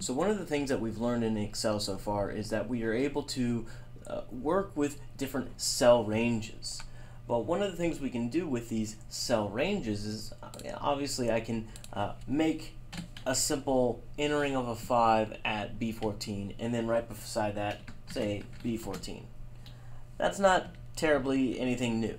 So one of the things that we've learned in Excel so far is that we are able to uh, work with different cell ranges. But one of the things we can do with these cell ranges is uh, obviously I can uh, make a simple entering of a 5 at B14 and then right beside that say B14. That's not terribly anything new.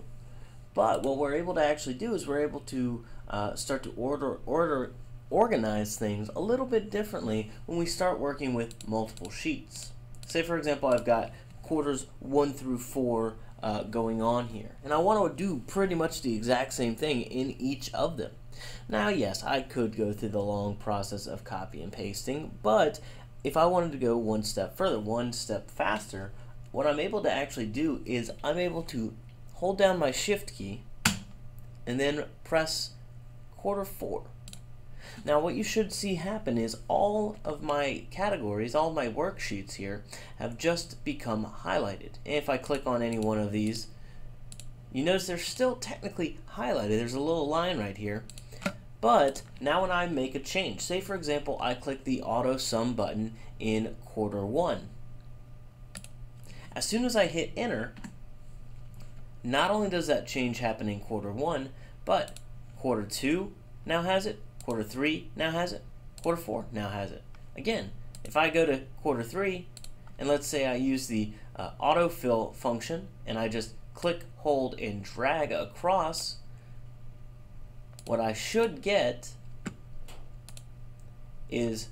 But what we're able to actually do is we're able to uh, start to order order organize things a little bit differently when we start working with multiple sheets. Say for example I've got quarters 1 through 4 uh, going on here and I want to do pretty much the exact same thing in each of them. Now yes I could go through the long process of copy and pasting but if I wanted to go one step further, one step faster, what I'm able to actually do is I'm able to hold down my shift key and then press quarter 4 now what you should see happen is all of my categories, all my worksheets here have just become highlighted. And if I click on any one of these, you notice they're still technically highlighted. There's a little line right here. But now when I make a change, say for example I click the auto sum button in quarter one. As soon as I hit enter, not only does that change happen in quarter one, but quarter two now has it, Quarter 3 now has it. Quarter 4 now has it. Again, if I go to quarter 3, and let's say I use the uh, autofill function, and I just click, hold, and drag across, what I should get is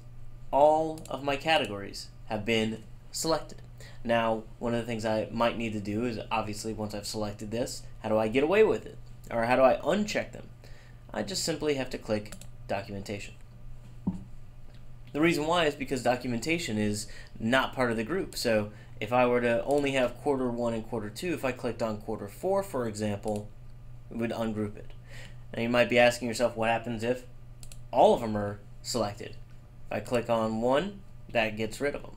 all of my categories have been selected. Now, one of the things I might need to do is obviously once I've selected this, how do I get away with it? Or how do I uncheck them? I just simply have to click documentation. The reason why is because documentation is not part of the group. So if I were to only have quarter one and quarter two, if I clicked on quarter four, for example, it would ungroup it. Now you might be asking yourself what happens if all of them are selected. If I click on one, that gets rid of them.